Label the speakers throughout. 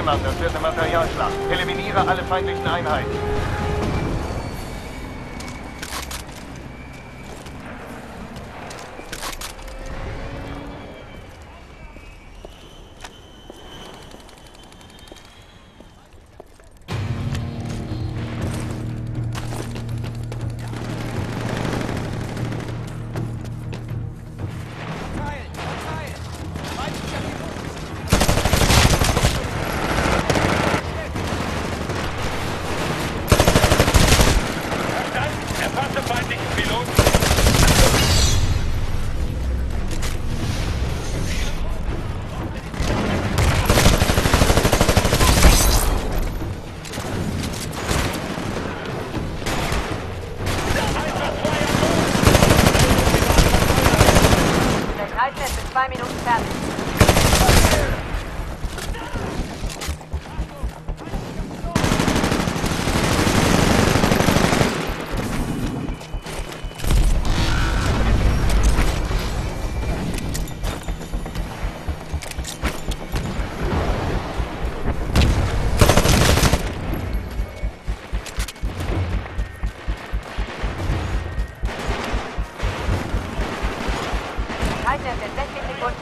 Speaker 1: an. Das wird eine Materialschlacht. Eliminiere alle feindlichen Einheiten.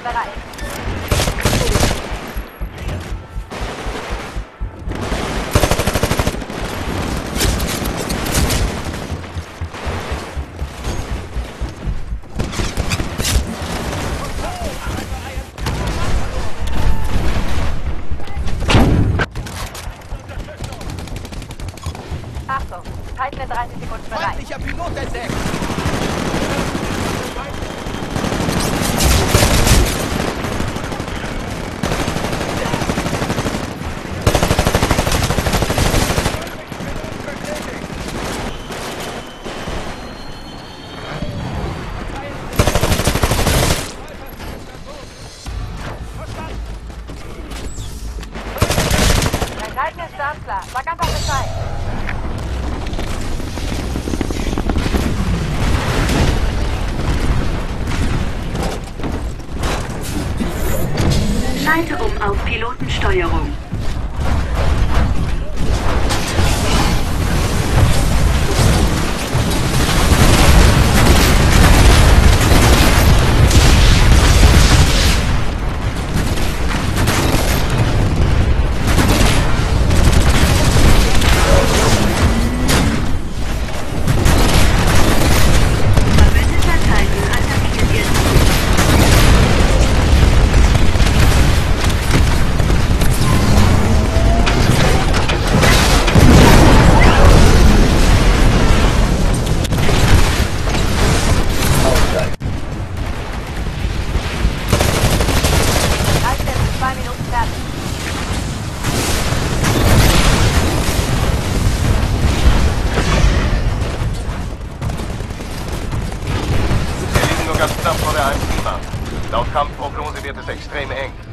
Speaker 2: Bereit. Achtung, Kreisnet 30 Sekunden bereit.
Speaker 3: Feindlicher Pilot entdeckt!
Speaker 4: Pilotensteuerung.
Speaker 1: kapitan van de AMC-maat. De outcome op extreem eng.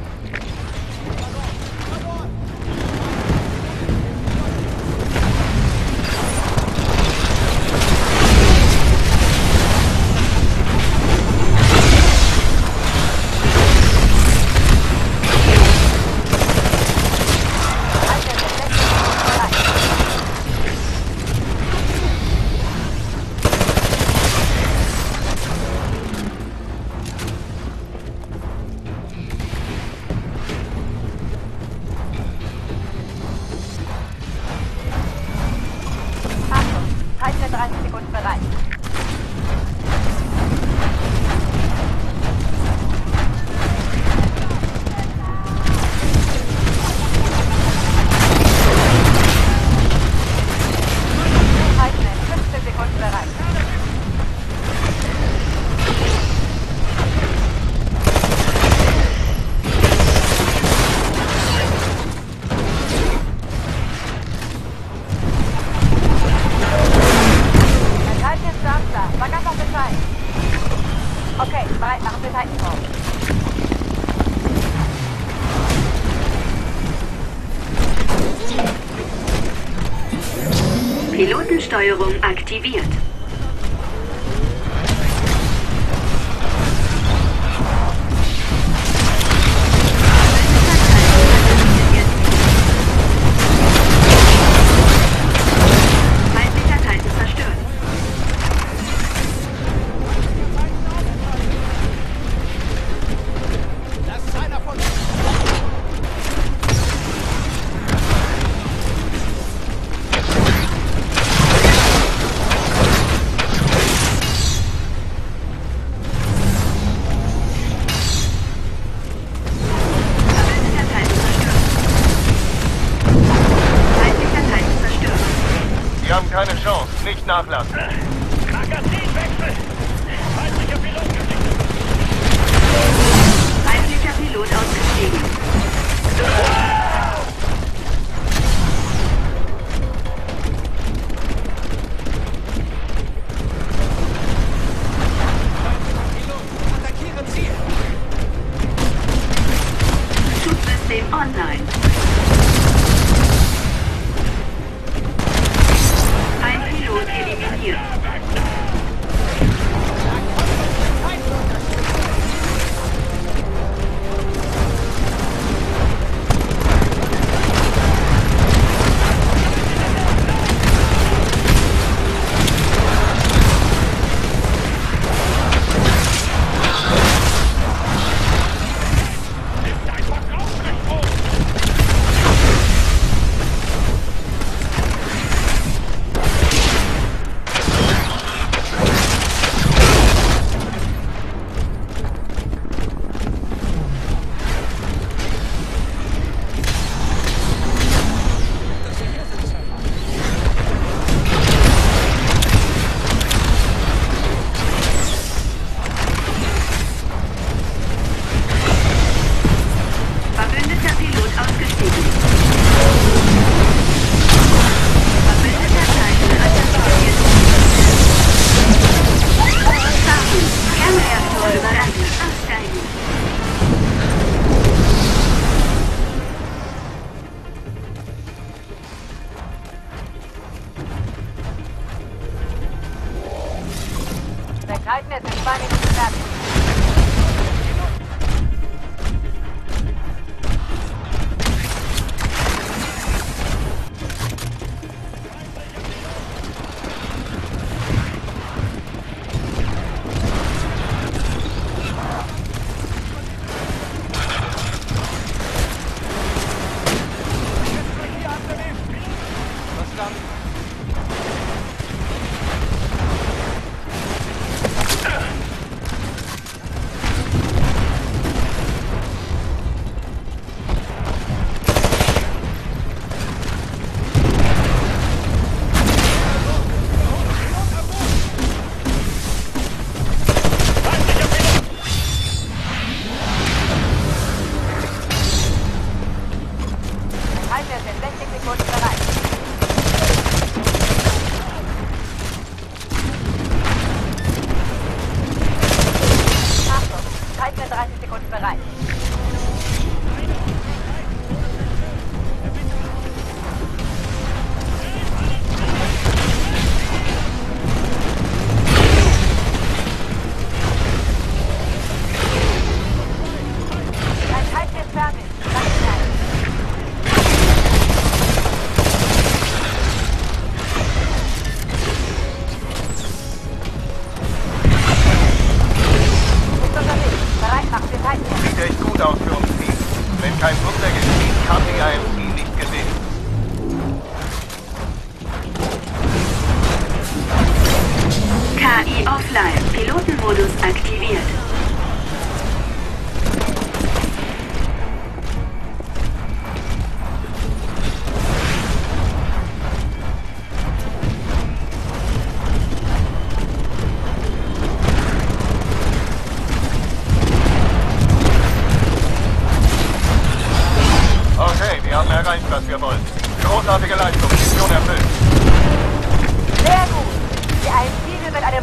Speaker 2: 30 Sekunden bereit.
Speaker 4: Pilotensteuerung aktiviert. nachlassen.
Speaker 2: por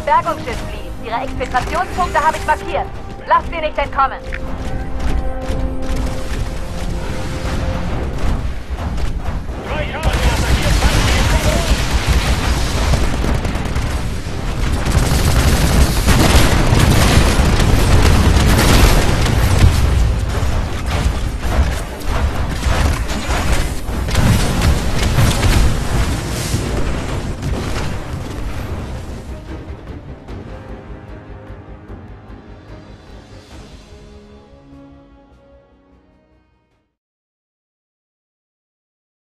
Speaker 2: Bergungsschiff flieht. Ihre Exfiltrationspunkte habe ich markiert. Lasst sie nicht entkommen.